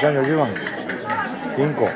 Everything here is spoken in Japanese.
下に50番銀行。